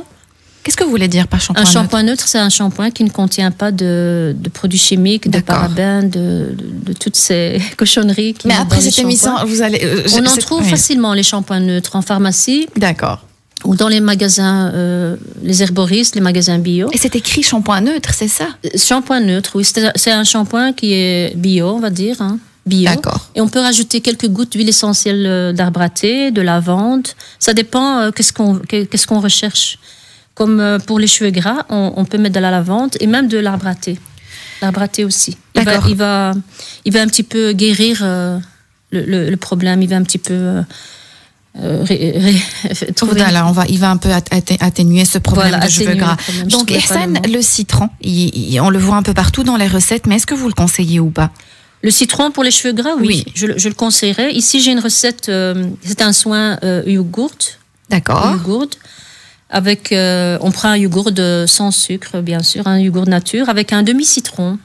Speaker 2: Qu'est-ce que vous voulez dire par shampoing
Speaker 3: Un
Speaker 2: neutre
Speaker 3: shampoing neutre, c'est un shampoing qui ne contient pas de, de produits chimiques, de parabènes, de, de- de toutes ces cochonneries. qui
Speaker 2: Mais après cette émission, vous allez. euh,
Speaker 3: On en trouve
Speaker 2: oui.
Speaker 3: facilement les shampoings neutres en pharmacie
Speaker 2: D'accord.
Speaker 3: ou dans les magasins, euh, les herboristes, les magasins bio.
Speaker 2: Et c'est écrit shampoing neutre, c'est ça?
Speaker 3: Euh, Shampoing neutre, oui. C'est un shampoing qui est bio, on va dire. hein, bio.
Speaker 2: D'accord.
Speaker 3: Et on peut rajouter quelques gouttes d'huile essentielle d'arbre à thé, de lavande. Ça dépend euh, qu'est-ce qu'on qu'est- qu'est-ce qu'on recherche. Comme euh, pour les cheveux gras, on, on peut mettre de la lavande et même de l'arbre à thé. L'arbre à thé aussi. Il va, il, va, il va un petit peu guérir euh, le, le- le problème. Il va un petit peu euh, euh, ré- ré- trouver.
Speaker 2: Voilà, on va, il va un peu atténuer ce problème
Speaker 3: Voilà,
Speaker 2: de cheveux gras.
Speaker 3: problème.
Speaker 2: Donc,
Speaker 3: pas le
Speaker 2: citron, il- il- on le voit un peu partout dans les recettes, mais est-ce que vous le conseillez ou pas?
Speaker 3: Le citron pour les cheveux gras, oui,
Speaker 2: Oui.
Speaker 3: Je, le- je le conseillerais. Ici, j'ai une recette, euh, c'est un soin euh, yogourt.
Speaker 2: D'accord.
Speaker 3: yogourt. Avec, euh, on prend un yogourt de- sans sucre, bien sûr, un yogourt nature, avec un demi-citron.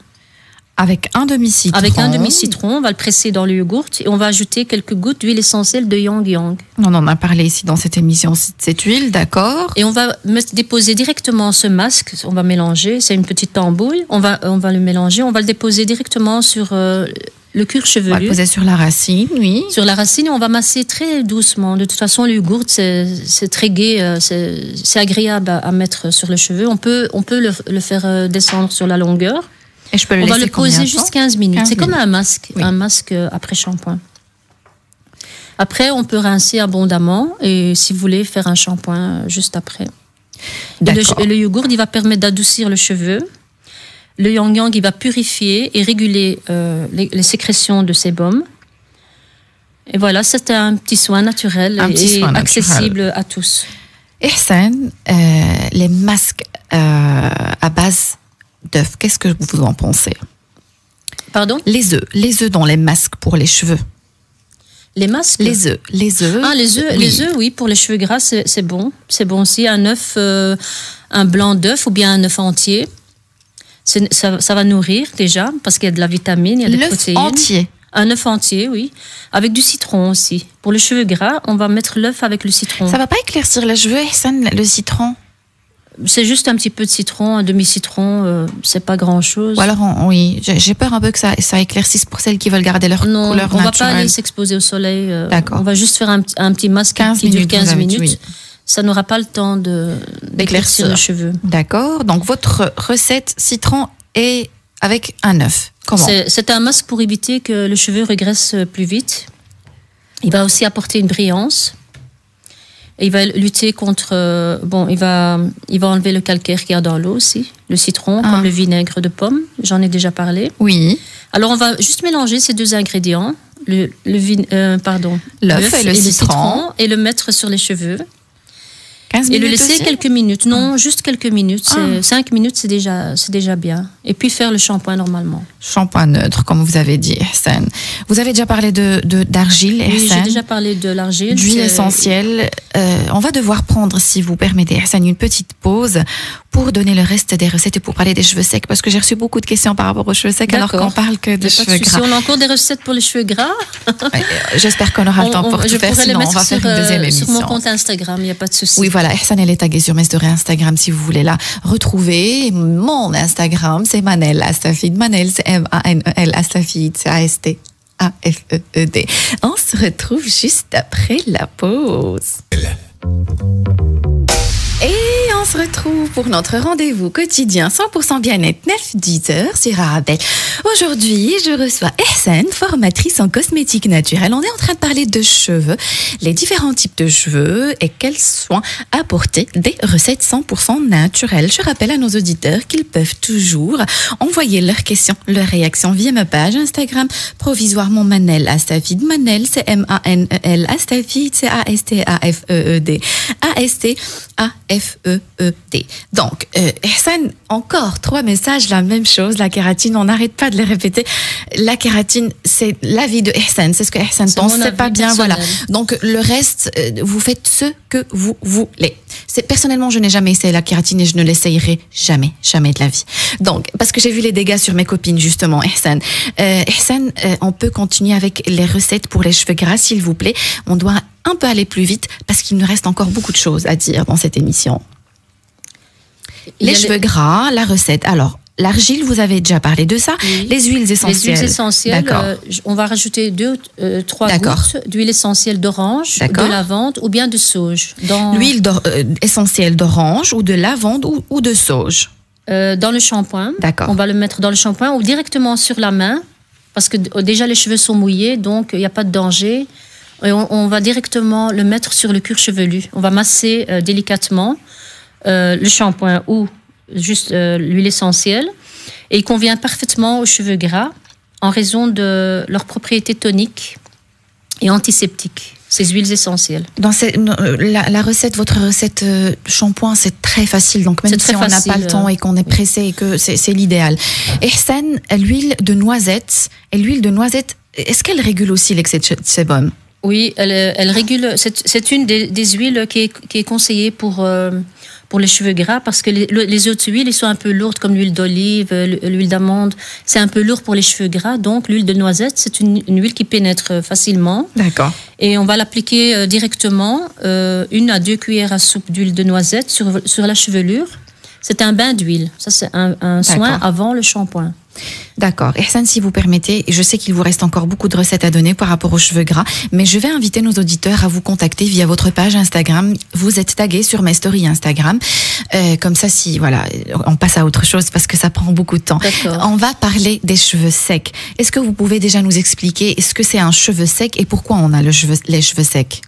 Speaker 2: Avec un demi-citron.
Speaker 3: Avec un demi-citron, on va le presser dans le yogourt et on va ajouter quelques gouttes d'huile essentielle de yang yang.
Speaker 2: On en a parlé ici dans cette émission, cette huile, d'accord
Speaker 3: Et on va déposer directement ce masque, on va mélanger, c'est une petite tambouille, on va, on va le mélanger, on va le déposer directement sur euh, le cuir
Speaker 2: On va
Speaker 3: chevelu.
Speaker 2: le poser sur la racine, oui.
Speaker 3: Sur la racine, on va masser très doucement. De toute façon, le yogourt, c'est très gai, euh, c'est agréable à, à mettre sur le cheveu. On peut, on peut le, le faire euh, descendre sur la longueur.
Speaker 2: Et je peux le
Speaker 3: on va le poser juste 15 minutes.
Speaker 2: 15
Speaker 3: C'est comme un masque,
Speaker 2: Oui.
Speaker 3: un masque euh, après shampoing. Après, on peut rincer abondamment et si vous voulez faire un shampoing juste après. Et le, et le yogourt, il va permettre d'adoucir le cheveu. Le yang yang, il va purifier et réguler euh, les, les sécrétions de sébum. Et voilà, c'est un petit soin naturel
Speaker 2: Un
Speaker 3: et,
Speaker 2: petit soin naturel.
Speaker 3: accessible à tous.
Speaker 2: Ehsan, euh, les masques euh, à base d'œuf. Qu'est-ce que vous en pensez?
Speaker 3: Pardon?
Speaker 2: Les œufs, les œufs dans les masques pour les cheveux.
Speaker 3: Les masques?
Speaker 2: Les œufs, les œufs.
Speaker 3: Ah, les œufs,
Speaker 2: oui.
Speaker 3: les œufs, oui, pour les cheveux gras, c'est c'est bon. C'est bon aussi. Un œuf, euh, un blanc d'œuf ou bien un œuf entier. Ça, ça va nourrir déjà parce qu'il y a de la vitamine, il y a des
Speaker 2: L'œuf
Speaker 3: protéines.
Speaker 2: entier.
Speaker 3: Un œuf entier, oui. Avec du citron aussi. Pour les cheveux gras, on va mettre l'œuf avec le citron.
Speaker 2: Ça va pas éclaircir les cheveux, Hassan, le citron?
Speaker 3: C'est juste un petit peu de citron, un demi-citron, euh, c'est pas grand-chose.
Speaker 2: Ou alors, on- oui, j'ai peur un peu que ça, ça éclaircisse pour celles qui veulent garder leur
Speaker 3: Non,
Speaker 2: couleur
Speaker 3: on va pas
Speaker 2: naturelle.
Speaker 3: aller s'exposer au soleil. euh,
Speaker 2: D'accord.
Speaker 3: On va juste faire un, petit- un petit masque
Speaker 2: 15
Speaker 3: qui dure
Speaker 2: minutes, vous
Speaker 3: 15
Speaker 2: avez dit,
Speaker 3: minutes.
Speaker 2: oui.
Speaker 3: Ça n'aura pas le temps d'éclaircir
Speaker 2: D'éclaircir.
Speaker 3: le cheveu.
Speaker 2: D'accord. Donc, votre recette citron est avec un œuf. Comment
Speaker 3: C'est un masque pour éviter que le cheveu régresse plus vite. Il va aussi apporter une brillance. Et il va lutter contre. euh, bon, il va, il va enlever le calcaire qu'il y a dans l'eau aussi. Le citron,
Speaker 2: Ah.
Speaker 3: comme le vinaigre de pomme. J'en ai déjà parlé.
Speaker 2: Oui.
Speaker 3: Alors, on va juste mélanger ces deux ingrédients. Le, le vin- euh, pardon,
Speaker 2: L'œuf et le citron.
Speaker 3: et le mettre sur les cheveux
Speaker 2: 15
Speaker 3: et
Speaker 2: minutes
Speaker 3: le laisser
Speaker 2: aussi
Speaker 3: quelques minutes. Non, juste quelques minutes.
Speaker 2: Ah.
Speaker 3: C'est- Cinq minutes, c'est déjà, déjà bien. Et puis faire le shampoing normalement.
Speaker 2: Shampoing neutre, comme vous avez dit, Hassan. Vous avez déjà parlé de de- d'argile,
Speaker 3: Oui, j'ai déjà parlé de l'argile.
Speaker 2: D'huile essentielle. Euh, on va devoir prendre, si vous permettez, Hassan, une petite pause pour donner le reste des recettes et pour parler des cheveux secs, parce que j'ai reçu beaucoup de questions par rapport aux cheveux secs, alors qu'on parle que de
Speaker 3: Y a pas de
Speaker 2: cheveux
Speaker 3: souci.
Speaker 2: gras.
Speaker 3: On a encore des recettes pour les cheveux gras.
Speaker 2: Euh, J'espère qu'on aura le temps
Speaker 3: On- on-
Speaker 2: pour
Speaker 3: je
Speaker 2: tout faire,
Speaker 3: pourrais les
Speaker 2: sinon on va faire
Speaker 3: sur,
Speaker 2: une deuxième
Speaker 3: euh, sur
Speaker 2: émission.
Speaker 3: mon compte Instagram, il n'y a pas de souci.
Speaker 2: Oui, voilà, Hassan, elle est taguée sur mes stories Instagram si vous voulez la retrouver. Mon Instagram, c'est Manel Astafid. Manel, c'est M-A-N-E-L, Astafid, c'est A-S-T. A-F-E-E-D. On se retrouve juste après la pause. On se retrouve pour notre rendez-vous quotidien 100% bien-être 9-10 heures sur Arabelle. Aujourd'hui, je reçois Ehsen, formatrice en cosmétique naturelle. On est en train de parler de cheveux, les différents types de cheveux et quels soins apporter des recettes 100% naturelles. Je rappelle à nos auditeurs qu'ils peuvent toujours envoyer leurs questions, leurs réactions via ma page Instagram provisoirement Manel Astafid. Manel, c'est M-A-N-E-L. Astafid, c'est A-S-T-A-F-E-E-D. A-S-T-A-F-E-E-D. Donc, euh, Ehsan, encore trois messages, la même chose, la kératine, on n'arrête pas de les répéter. La kératine, c'est l'avis de Ehsan, c'est ce que Ehsan
Speaker 3: C'est
Speaker 2: pense, c'est pas bien,
Speaker 3: personnel.
Speaker 2: voilà. Donc, le reste, euh, vous faites ce que vous voulez. C'est Personnellement, je n'ai jamais essayé la kératine et je ne l'essayerai jamais, jamais de la vie. Donc, parce que j'ai vu les dégâts sur mes copines, justement, Ehsan. Euh, Ehsan, euh, on peut continuer avec les recettes pour les cheveux gras, s'il vous plaît. On doit un peu aller plus vite parce qu'il nous reste encore beaucoup de choses à dire dans cette émission. Les cheveux gras, la recette. Alors, l'argile, vous avez déjà parlé de ça.
Speaker 3: Oui.
Speaker 2: Les huiles essentielles.
Speaker 3: Les huiles essentielles,
Speaker 2: D'accord.
Speaker 3: euh, on va rajouter deux, euh, trois gouttes d'huile essentielle d'orange, de lavande ou bien de sauge. Dans,
Speaker 2: L'huile euh, essentielle d'orange ou de lavande ou, ou de sauge.
Speaker 3: euh, dans le shampoing.
Speaker 2: D'accord.
Speaker 3: On va le mettre dans le shampoing ou directement sur la main parce que d- déjà les cheveux sont mouillés, donc il n'y a pas de danger. Et on, on va directement le mettre sur le cuir chevelu. On va masser délicatement euh, le shampoing ou juste euh, l'huile essentielle. Et il convient parfaitement aux cheveux gras en raison de leurs propriétés toniques et antiseptiques, ces huiles essentielles.
Speaker 2: Dans ces- euh, la, la recette, votre recette euh, shampoing, c'est très facile. Donc même si on n'a pas le temps et qu'on est pressé et que c'est l'idéal. Ehsan, l'huile de noisette. Et l'huile de noisette, est-ce qu'elle régule aussi l'excès de sébum?
Speaker 3: Oui, elle, elle régule. C'est c'est une des, des huiles qui est, qui est conseillée pour, euh, pour les cheveux gras parce que les, le- les autres huiles, ils sont un peu lourdes comme l'huile d'olive, euh, l'huile d'amande. C'est un peu lourd pour les cheveux gras. Donc, l'huile de noisette, c'est une, une huile qui pénètre euh, facilement.
Speaker 2: D'accord.
Speaker 3: Et on va l'appliquer euh, directement, euh, une à deux cuillères à soupe d'huile de noisette sur, sur la chevelure. C'est un bain d'huile. Ça, c'est un, un soin avant le shampoing.
Speaker 2: D'accord. Ehsan, si vous permettez, je sais qu'il vous reste encore beaucoup de recettes à donner par rapport aux cheveux gras, mais je vais inviter nos auditeurs à vous contacter via votre page Instagram. Vous êtes tagué sur mes stories Instagram. Euh, comme ça, si, voilà, on passe à autre chose parce que ça prend beaucoup de temps. On va parler des cheveux secs. Est-ce que vous pouvez déjà nous expliquer ce que c'est un cheveu sec et pourquoi on a le cheveu, les cheveux secs?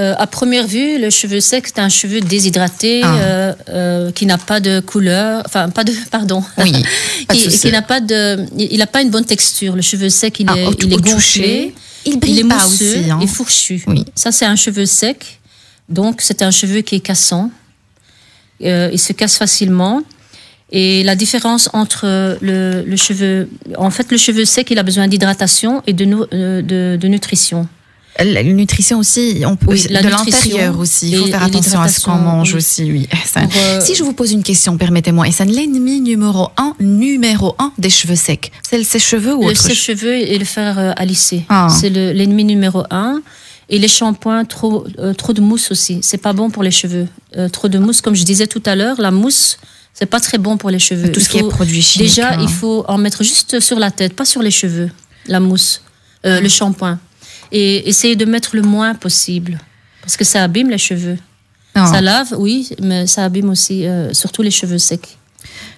Speaker 3: Euh, à première vue, le cheveu sec, c'est un cheveu déshydraté
Speaker 2: Ah.
Speaker 3: euh, euh, qui n'a pas de couleur, enfin pas de, pardon,
Speaker 2: Oui, pas de
Speaker 3: qui, n'a pas de, il n'a pas une bonne texture. Le cheveu sec, il
Speaker 2: Ah,
Speaker 3: est,
Speaker 2: au-
Speaker 3: il est gonflé,
Speaker 2: il
Speaker 3: est
Speaker 2: pas
Speaker 3: mousseux
Speaker 2: aussi. hein.
Speaker 3: et fourchu.
Speaker 2: Oui.
Speaker 3: Ça, c'est un cheveu sec. Donc, c'est un cheveu qui est cassant. Euh, il se casse facilement. Et la différence entre le, le cheveu, en fait, le cheveu sec, il a besoin d'hydratation et de, euh, de, de nutrition.
Speaker 2: La nutrition aussi, on peut,
Speaker 3: Oui, la
Speaker 2: de l'intérieur aussi. Il faut faire attention à ce qu'on mange
Speaker 3: oui.
Speaker 2: aussi, oui.
Speaker 3: Pour, euh,
Speaker 2: Si je vous pose une question, permettez-moi, Hassan, l'ennemi numéro un, numéro un des cheveux secs, c'est le sèche-cheveux ou
Speaker 3: Le
Speaker 2: autre chose?
Speaker 3: sèche-cheveux et le fer euh, à lisser.
Speaker 2: Ah.
Speaker 3: C'est le- l'ennemi numéro un. Et les shampoings, trop, euh, trop de mousse aussi. C'est pas bon pour les cheveux. Euh, trop de mousse, comme je disais tout à l'heure, la mousse, c'est pas très bon pour les cheveux.
Speaker 2: Tout ce qui est produit chimique.
Speaker 3: Déjà,
Speaker 2: hein.
Speaker 3: il faut en mettre juste sur la tête, pas sur les cheveux, la mousse, euh, le shampoing. Et essayer de mettre le moins possible. Parce que ça abîme les cheveux. Ça lave, oui, mais ça abîme aussi, euh, surtout les cheveux secs.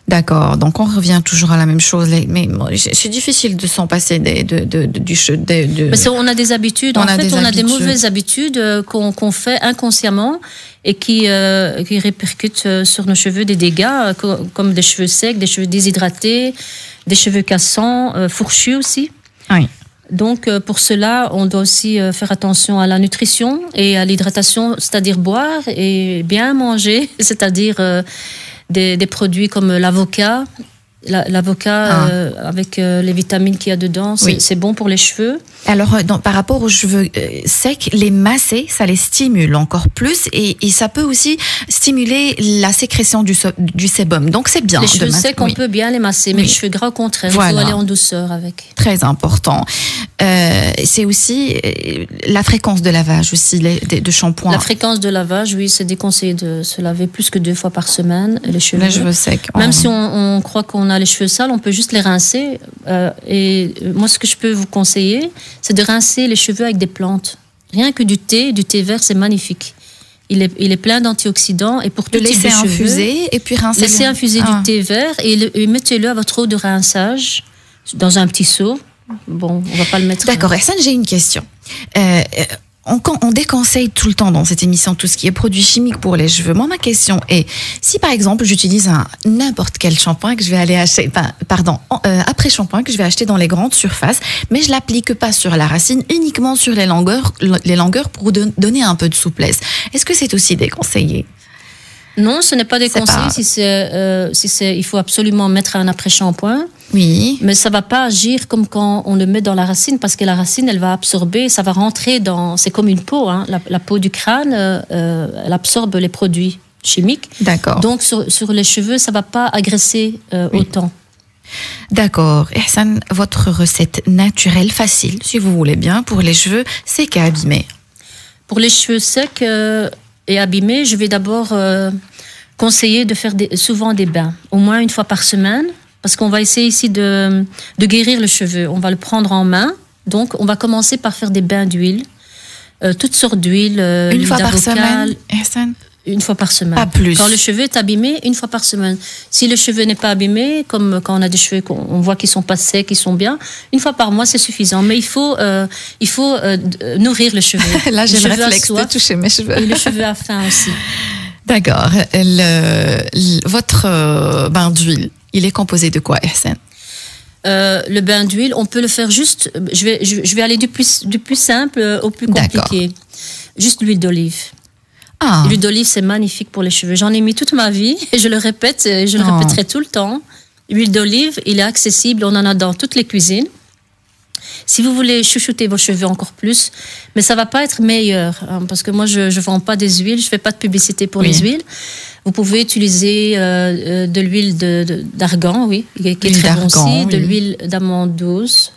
Speaker 2: D'accord, donc on revient toujours à la même chose. Mais c'est difficile de s'en passer des, de, de, de- du de,
Speaker 3: Parce qu'on a des habitudes,
Speaker 2: On
Speaker 3: en
Speaker 2: a
Speaker 3: fait,
Speaker 2: des
Speaker 3: on a des mauvaises habitudes euh, qu'on fait inconsciemment et qui, euh, qui répercutent sur nos cheveux des dégâts, co- comme des cheveux secs, des cheveux déshydratés, des cheveux cassants, fourchus aussi.
Speaker 2: Oui.
Speaker 3: Donc, euh, pour cela, on doit aussi euh, faire attention à la nutrition et à l'hydratation, c'est-à-dire boire et bien manger, c'est-à-dire euh, des, des produits comme l'avocat. La- L'avocat,
Speaker 2: Ah.
Speaker 3: euh, avec les vitamines qu'il y a dedans, c'est
Speaker 2: Oui.
Speaker 3: c'est bon pour les cheveux.
Speaker 2: Alors, euh, dans- par rapport aux cheveux euh, secs, les masser, ça les stimule encore plus et, et ça peut aussi stimuler la sécrétion du, so- du sébum. Donc, c'est bien.
Speaker 3: les cheveux
Speaker 2: masser-
Speaker 3: secs, on peut bien les masser, mais
Speaker 2: Oui.
Speaker 3: les cheveux gras, au contraire, il
Speaker 2: Voilà.
Speaker 3: faut aller en douceur avec.
Speaker 2: Très important. Euh, c'est aussi euh, la fréquence de lavage aussi les- de, de shampoing.
Speaker 3: La fréquence de lavage, oui, c'est déconseillé de se laver plus que deux fois par semaine, les cheveux.
Speaker 2: Les cheveux secs.
Speaker 3: Même
Speaker 2: Oh.
Speaker 3: si on, on croit qu'on a les cheveux sales, on peut juste les rincer. Et moi, ce que je peux vous conseiller, c'est de rincer les cheveux avec des plantes. Rien que du thé, du thé vert, c'est magnifique. Il est, il est plein d'antioxydants et pour
Speaker 2: de
Speaker 3: tout type
Speaker 2: laisser
Speaker 3: de cheveux,
Speaker 2: infuser et puis rincer.
Speaker 3: laissez
Speaker 2: le-
Speaker 3: infuser
Speaker 2: Ah.
Speaker 3: du thé vert et, le- et mettez-le à votre eau de rinçage dans un petit seau. Bon, on va pas le mettre.
Speaker 2: D'accord, Hassan, j'ai une question. Euh, euh, on, con- on déconseille tout le temps dans cette émission tout ce qui est produits chimiques pour les cheveux. Moi, ma question est, si par exemple j'utilise un n'importe quel shampoing que je vais aller acheter, pa- pardon, euh, après shampoing que je vais acheter dans les grandes surfaces, mais je l'applique pas sur la racine, uniquement sur les longueurs, les longueurs pour don- donner un peu de souplesse. Est-ce que c'est aussi déconseillé?
Speaker 3: Non, ce n'est pas
Speaker 2: pas-
Speaker 3: Si c'est, euh, si c'est, il faut absolument mettre un après-shampoing.
Speaker 2: Oui.
Speaker 3: Mais ça va pas agir comme quand on le met dans la racine, parce que la racine, elle va absorber, ça va rentrer dans. C'est comme une peau, hein, la, la peau du crâne, euh, euh, elle absorbe les produits chimiques.
Speaker 2: D'accord.
Speaker 3: Donc sur, sur les cheveux, ça va pas agresser euh,
Speaker 2: Oui.
Speaker 3: autant.
Speaker 2: D'accord. Hassan, votre recette naturelle, facile, si vous voulez bien, pour les cheveux secs et abîmés.
Speaker 3: Pour les cheveux secs euh, et abîmés, je vais d'abord conseiller de faire des- souvent des bains, au moins une fois par semaine, parce qu'on va essayer ici de, de guérir le cheveu. On va le prendre en main. Donc, on va commencer par faire des bains d'huile, euh, toutes sortes d'huiles. euh,
Speaker 2: Une fois par semaine, Hassan?
Speaker 3: Une fois par semaine.
Speaker 2: Pas plus.
Speaker 3: Quand le cheveu est abîmé, une fois par semaine. Si le cheveu n'est pas abîmé, comme quand on a des cheveux qu'on on voit qu'ils sont pas secs, qu'ils sont bien, une fois par mois c'est suffisant. Mais il faut, euh, il faut nourrir le cheveu.
Speaker 2: Là, j'ai le
Speaker 3: a
Speaker 2: réflexe de toucher mes cheveux.
Speaker 3: et le cheveu a faim aussi.
Speaker 2: D'accord. Le- le- votre bain d'huile, il est composé de quoi, Hassan
Speaker 3: Euh, le bain d'huile, on peut le faire juste. Je vais, je, je vais aller du plus, du plus simple euh, au plus compliqué. Juste l'huile d'olive.
Speaker 2: Ah,
Speaker 3: L'huile d'olive, c'est magnifique pour les cheveux. J'en ai mis toute ma vie et je le répète, et je le
Speaker 2: Oh.
Speaker 3: répéterai tout le temps. L'huile d'olive, il est accessible, on en a dans toutes les cuisines. Si vous voulez chouchouter vos cheveux encore plus, mais ça va pas être meilleur, hein, parce que moi je ne vends pas des huiles, je fais pas de publicité pour
Speaker 2: Oui.
Speaker 3: les huiles. Vous pouvez utiliser euh, euh, de l'huile d'argan, oui, qui est
Speaker 2: L'huile
Speaker 3: très bon
Speaker 2: d'argan,
Speaker 3: aussi, de
Speaker 2: oui.
Speaker 3: l'huile d'amande douce.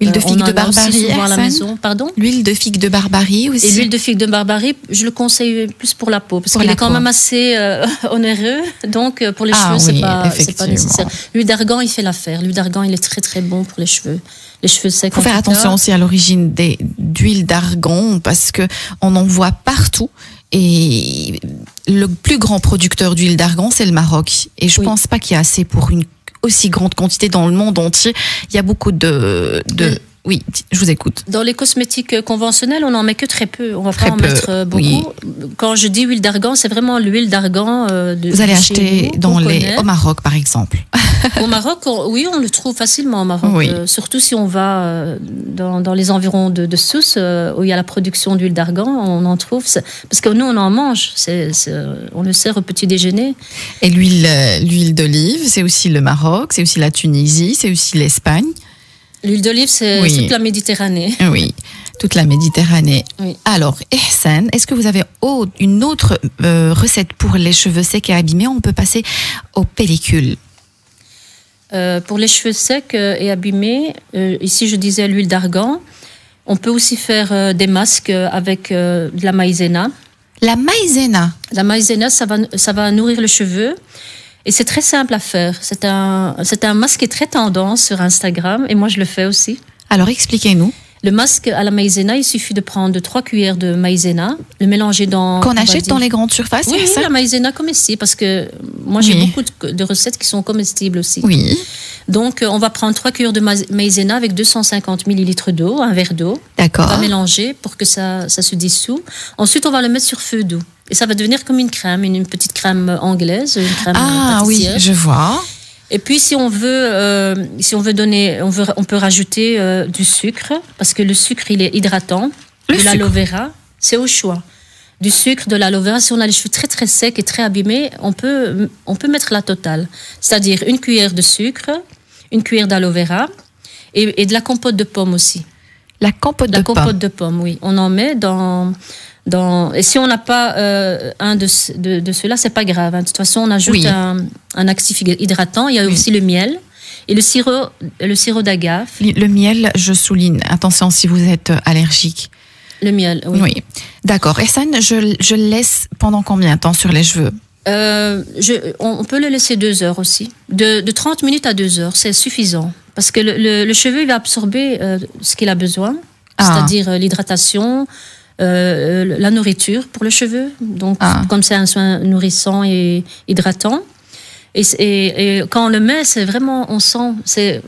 Speaker 2: huile de
Speaker 3: Euh,
Speaker 2: figue de barbarie,
Speaker 3: à la maison. Pardon
Speaker 2: L'huile de figue de barbarie aussi.
Speaker 3: et l'huile de figue de barbarie, je le conseille plus pour la peau, parce qu'il est quand
Speaker 2: peau.
Speaker 3: même assez euh, onéreux. Donc, pour les
Speaker 2: Ah
Speaker 3: cheveux,
Speaker 2: oui,
Speaker 3: c'est pas, nécessaire. L'huile d'argan, il fait l'affaire. L'huile d'argan, il est très très bon pour les cheveux. Les cheveux secs.
Speaker 2: Il faut faire attention aussi à l'origine d'huile d'argan parce que on en voit partout. Et le plus grand producteur d'huile d'argan, c'est le Maroc. Et je
Speaker 3: Oui.
Speaker 2: pense pas qu'il y a assez pour une aussi grande quantité dans le monde entier. Il y a beaucoup de, de Oui, je vous écoute.
Speaker 3: Dans les cosmétiques conventionnels, on n'en met que très peu. On va pas en mettre euh, beaucoup. Quand je dis huile d'argan, c'est vraiment l'huile d'argan.
Speaker 2: Euh, vous allez acheter dans les, au Maroc, par exemple.
Speaker 3: au Maroc, oui, on le trouve facilement au Maroc. Euh, surtout si on va dans, les environs de, de Sousse, où il y a la production d'huile d'argan, on en trouve. Parce que nous, on en mange. on le sert au petit déjeuner.
Speaker 2: Et l'huile d'olive, c'est aussi le Maroc, c'est aussi la Tunisie, c'est aussi l'Espagne.
Speaker 3: L'huile d'olive, c'est toute la Méditerranée.
Speaker 2: Oui, toute la Méditerranée. Alors, Ehsan, est-ce que vous avez une autre euh, recette pour les cheveux secs et abîmés On peut passer aux pellicules?
Speaker 3: Euh, pour les cheveux secs euh, et abîmés, ici je disais l'huile d'argan. On peut aussi faire des masques avec de la maïzena.
Speaker 2: La maïzena
Speaker 3: La maïzena, ça va, ça va nourrir le cheveu. Et c'est très simple à faire. C'est un, c'est un masque qui est très tendance sur Instagram et moi je le fais aussi.
Speaker 2: Alors expliquez-nous.
Speaker 3: Le masque à la maïzena, il suffit de prendre trois cuillères de maïzena, le mélanger dans.
Speaker 2: Qu'on achète dans les grandes surfaces,
Speaker 3: Oui, oui la maïzena comestible, parce que moi j'ai beaucoup de, recettes qui sont comestibles aussi.
Speaker 2: Oui.
Speaker 3: Donc euh, on va prendre trois cuillères de maïzena avec 250 millilitres d'eau, un verre d'eau.
Speaker 2: D'accord.
Speaker 3: On va mélanger pour que ça, ça se dissout. Ensuite, on va le mettre sur feu doux. Et ça va devenir comme une crème, une, petite crème anglaise, une crème
Speaker 2: Ah oui, je vois.
Speaker 3: Et puis si on veut, euh, si on veut donner, on, veut, on peut rajouter euh, du sucre parce que le sucre il est hydratant. de l'aloe vera, c'est au choix. Du sucre, de l'aloe vera. Si on a les cheveux très très secs et très abîmés, on peut, on peut mettre la totale. C'est-à-dire une cuillère de sucre, une cuillère d'aloe vera et, et, de la compote de pommes aussi.
Speaker 2: La compote
Speaker 3: de. La compote de pommes, oui. On en met dans et si on n'a pas euh, un de, de, de ceux-là, c'est pas grave. Hein. De toute façon, on ajoute un, un, actif hydratant. Il y a aussi le miel et le sirop, le sirop d'agave.
Speaker 2: Le miel, je souligne. Attention si vous êtes allergique.
Speaker 3: Le miel, oui.
Speaker 2: Oui. D'accord. Essan, je, je le laisse pendant combien de temps sur les cheveux?
Speaker 3: Euh, je, on peut le laisser deux heures aussi. De, de 30 minutes à deux heures, c'est suffisant. Parce que le, le, cheveu, il va absorber euh, ce qu'il a besoin, ah. c'est-à-dire l'hydratation, euh, la nourriture pour le cheveu. Donc, ah. comme c'est un soin nourrissant et hydratant. Et, et, quand on le met, c'est vraiment, on sent, c'est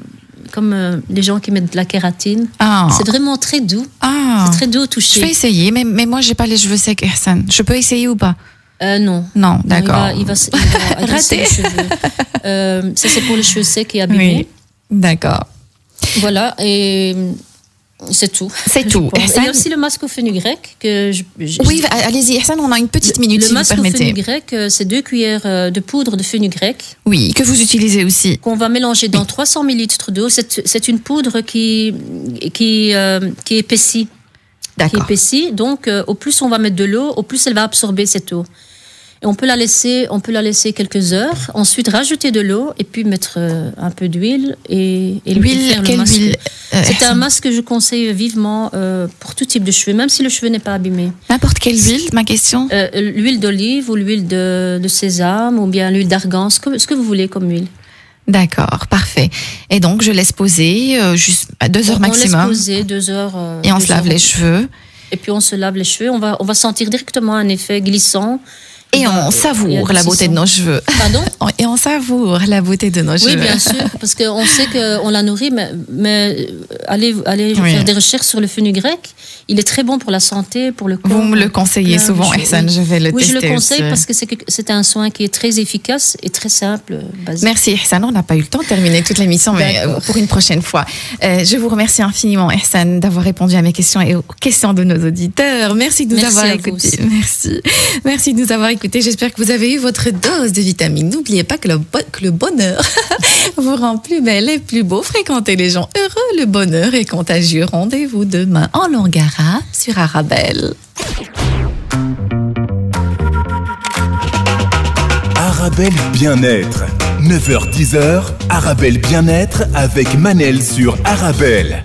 Speaker 3: comme euh, les gens qui mettent de la kératine. Ah. C'est vraiment très doux. Ah. C'est très doux au toucher.
Speaker 2: Je vais essayer, mais, mais moi, j'ai pas les cheveux secs, Ersan. Je peux essayer ou pas?
Speaker 3: Euh, non.
Speaker 2: Non, d'accord.
Speaker 3: Il va, il va, Les cheveux. Euh, ça, c'est pour les cheveux secs et abîmés.
Speaker 2: D'accord.
Speaker 3: Voilà. Et c'est tout.
Speaker 2: C'est tout.
Speaker 3: Il y a aussi le masque au fenugrec que je,
Speaker 2: Oui, allez-y, Hassan, on a une petite minute
Speaker 3: le
Speaker 2: si masque
Speaker 3: au fenugrec, euh, c'est deux cuillères euh, de poudre de fenugrec.
Speaker 2: Oui, que vous utilisez aussi.
Speaker 3: Qu'on va mélanger dans 300 millilitres d'eau. C'est une poudre qui qui euh, qui épaissit. Qui épaissit. Donc, au plus on va mettre de l'eau, au plus elle va absorber cette eau. Et on peut la laisser, on peut la laisser quelques heures. Ensuite, rajouter de l'eau et puis mettre euh, un peu d'huile et,
Speaker 2: et l'huile. Quelle huile
Speaker 3: euh, C'est un masque que je conseille vivement euh, pour tout type de cheveux, même si le cheveu n'est pas abîmé.
Speaker 2: N'importe quelle huile, ma question.
Speaker 3: l'huile d'olive ou l'huile de, sésame ou bien l'huile d'argan, ce que, vous voulez comme huile.
Speaker 2: D'accord, parfait. Et donc, je laisse poser juste à deux heures maximum.
Speaker 3: On laisse poser deux heures.
Speaker 2: et on se lave les cheveux.
Speaker 3: Et puis on se lave les cheveux. On va, on va sentir directement un effet glissant
Speaker 2: et on savoure la beauté de nos cheveux.
Speaker 3: Pardon
Speaker 2: Et on savoure la beauté de nos cheveux.
Speaker 3: Oui, bien sûr, parce qu'on sait qu'on la nourrit, mais, mais allez, allez faire des recherches sur le fenugrec. Il est très bon pour la santé, pour le corps.
Speaker 2: Vous me le conseillez souvent, Ehsan, je vais le
Speaker 3: oui,
Speaker 2: tester.
Speaker 3: Oui, je le conseille parce que c'est un soin qui est très efficace et très simple. Basique.
Speaker 2: Merci, Ehsan. On n'a pas eu le temps de terminer toute l'émission, mais euh, pour une prochaine fois. Euh, je vous remercie infiniment, Ehsan, d'avoir répondu à mes questions et aux questions de nos auditeurs. Merci de nous avoir écoutés. Merci. Merci de nous avoir écoutés écoutez, j'espère que vous avez eu votre dose de vitamines. N'oubliez pas que le, bonheur vous rend plus belle et plus beau. Fréquentez les gens heureux, le bonheur est contagieux. Rendez-vous demain en Longara sur Arabelle.
Speaker 1: Arabelle Bien-être. 9h-10h, Arabelle Bien-être avec Manel sur Arabelle.